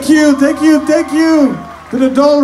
Thank you, thank you, thank you. To the doll